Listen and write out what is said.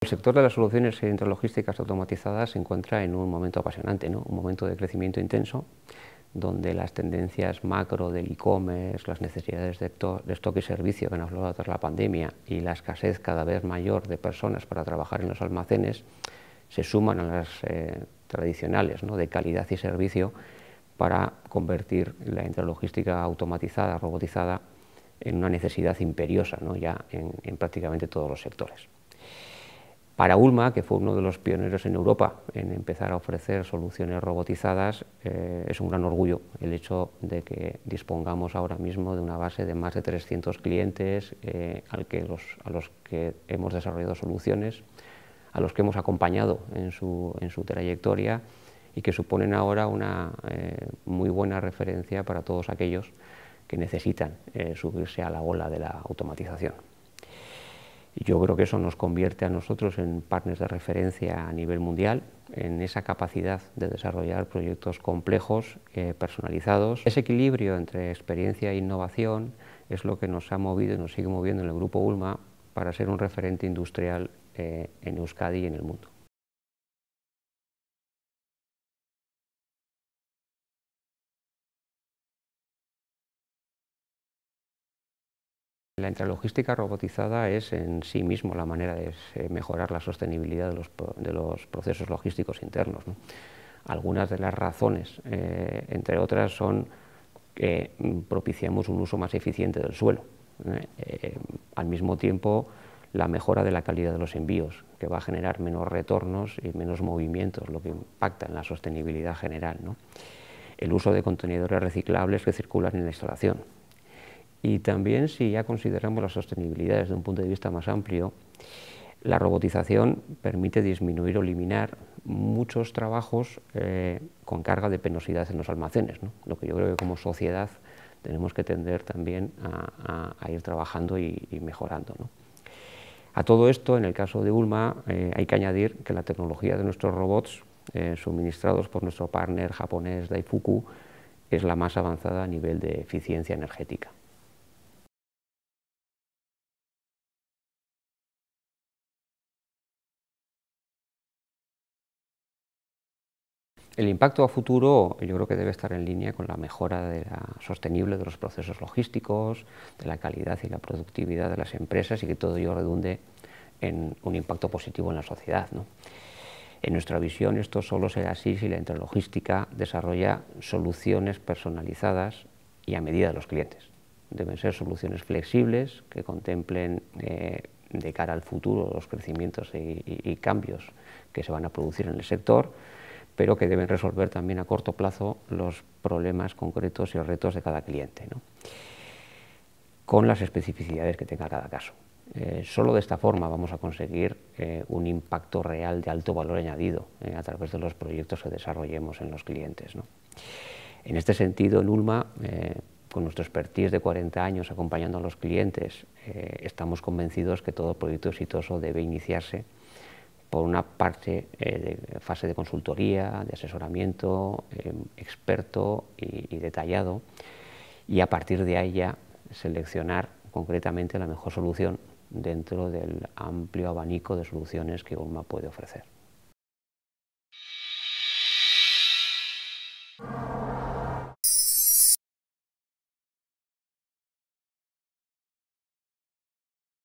El sector de las soluciones intralogísticas automatizadas se encuentra en un momento apasionante, un momento de crecimiento intenso, donde las tendencias macro del e-commerce, las necesidades de, stock y servicio que han aflorado tras la pandemia y la escasez cada vez mayor de personas para trabajar en los almacenes se suman a las eh, tradicionales de calidad y servicio para convertir la intralogística automatizada, robotizada, en una necesidad imperiosa ya en prácticamente todos los sectores. Para Ulma, que fue uno de los pioneros en Europa en empezar a ofrecer soluciones robotizadas, eh, es un gran orgullo el hecho de que dispongamos ahora mismo de una base de más de 300 clientes eh, a los que hemos desarrollado soluciones, a los que hemos acompañado en su, trayectoria y que suponen ahora una eh, muy buena referencia para todos aquellos que necesitan subirse a la ola de la automatización. Yo creo que eso nos convierte a nosotros en partners de referencia a nivel mundial, en esa capacidad de desarrollar proyectos complejos, eh, personalizados. Ese equilibrio entre experiencia e innovación es lo que nos ha movido y nos sigue moviendo en el Grupo ULMA para ser un referente industrial eh, en Euskadi y en el mundo. La intralogística robotizada es en sí mismo la manera de mejorar la sostenibilidad de los, procesos logísticos internos. Algunas de las razones, eh, entre otras, son que propiciamos un uso más eficiente del suelo. ¿eh? Eh, al mismo tiempo, la mejora de la calidad de los envíos, que va a generar menos retornos y menos movimientos, lo que impacta en la sostenibilidad general. El uso de contenedores reciclables que circulan en la instalación, y también si ya consideramos la sostenibilidad desde un punto de vista más amplio, la robotización permite disminuir o eliminar muchos trabajos eh, con carga de penosidad en los almacenes, lo que yo creo que como sociedad tenemos que tender también a, ir trabajando y, mejorando. A todo esto, en el caso de Ulma, eh, hay que añadir que la tecnología de nuestros robots, eh, suministrados por nuestro partner japonés Daifuku, es la más avanzada a nivel de eficiencia energética. El impacto a futuro yo creo que debe estar en línea con la mejora sostenible de los procesos logísticos, de la calidad y la productividad de las empresas y que todo ello redunde en un impacto positivo en la sociedad. En nuestra visión esto solo será así si la intralogística desarrolla soluciones personalizadas y a medida de los clientes. Deben ser soluciones flexibles que contemplen eh, de cara al futuro los crecimientos y cambios que se van a producir en el sector, pero que deben resolver también a corto plazo los problemas concretos y retos de cada cliente, con las especificidades que tenga cada caso. Eh, solo de esta forma vamos a conseguir eh, un impacto real de alto valor añadido eh, a través de los proyectos que desarrollemos en los clientes. En este sentido, en ULMA, con nuestro expertise de 40 años acompañando a los clientes, estamos convencidos que todo proyecto exitoso debe iniciarse por una parte eh, de fase de consultoría, de asesoramiento eh, experto y, y, detallado, y a partir de ahí ya seleccionar concretamente la mejor solución dentro del amplio abanico de soluciones que ULMA puede ofrecer.